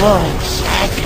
for.